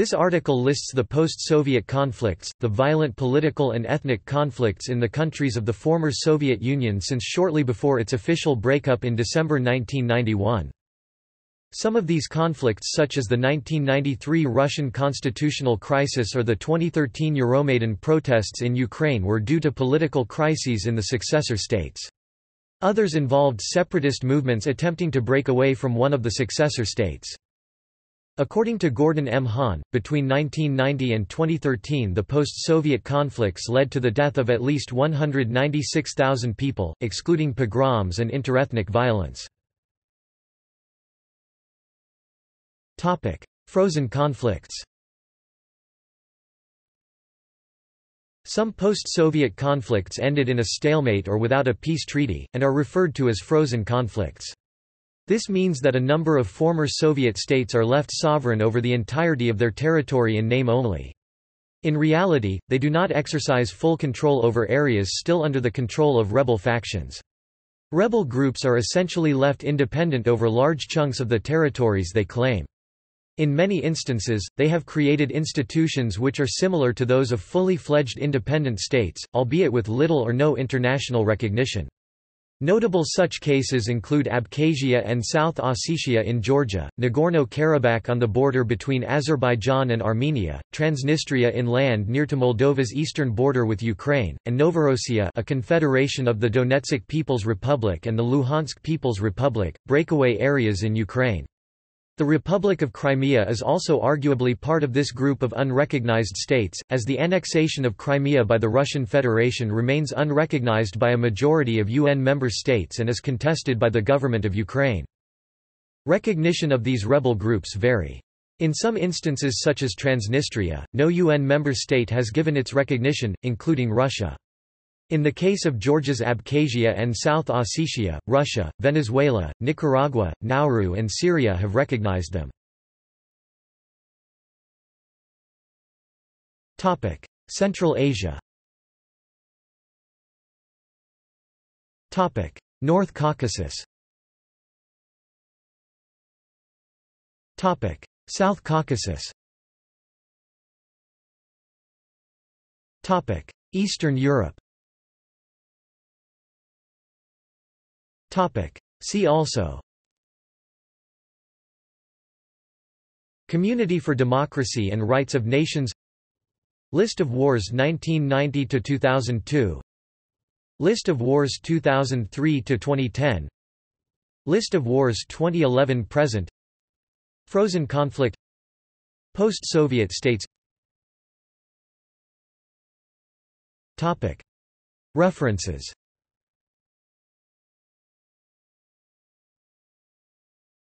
This article lists the post-Soviet conflicts, the violent political and ethnic conflicts in the countries of the former Soviet Union since shortly before its official breakup in December 1991. Some of these conflicts such as the 1993 Russian constitutional crisis or the 2013 Euromaidan protests in Ukraine were due to political crises in the successor states. Others involved separatist movements attempting to break away from one of the successor states. According to Gordon M. Hahn, between 1990 and 2013 the post-Soviet conflicts led to the death of at least 196,000 people, excluding pogroms and interethnic violence. Frozen conflicts Some post-Soviet conflicts ended in a stalemate or without a peace treaty, and are referred to as frozen conflicts. This means that a number of former Soviet states are left sovereign over the entirety of their territory in name only. In reality, they do not exercise full control over areas still under the control of rebel factions. Rebel groups are essentially left independent over large chunks of the territories they claim. In many instances, they have created institutions which are similar to those of fully fledged independent states, albeit with little or no international recognition. Notable such cases include Abkhazia and South Ossetia in Georgia, Nagorno-Karabakh on the border between Azerbaijan and Armenia, Transnistria in land near to Moldova's eastern border with Ukraine, and Novorossiya a confederation of the Donetsk People's Republic and the Luhansk People's Republic, breakaway areas in Ukraine. The Republic of Crimea is also arguably part of this group of unrecognized states, as the annexation of Crimea by the Russian Federation remains unrecognized by a majority of UN member states and is contested by the government of Ukraine. Recognition of these rebel groups vary. In some instances such as Transnistria, no UN member state has given its recognition, including Russia. In the case of Georgia's Abkhazia and South Ossetia, Russia, Venezuela, Nicaragua, Nauru and Syria have recognized them. Central Asia. North Caucasus. South Caucasus. Eastern Europe Topic. See also. Community for Democracy and Rights of Nations. List of wars 1990–2002 List of wars 2003–2010 List of wars 2011–present Frozen conflict. Post-Soviet states. References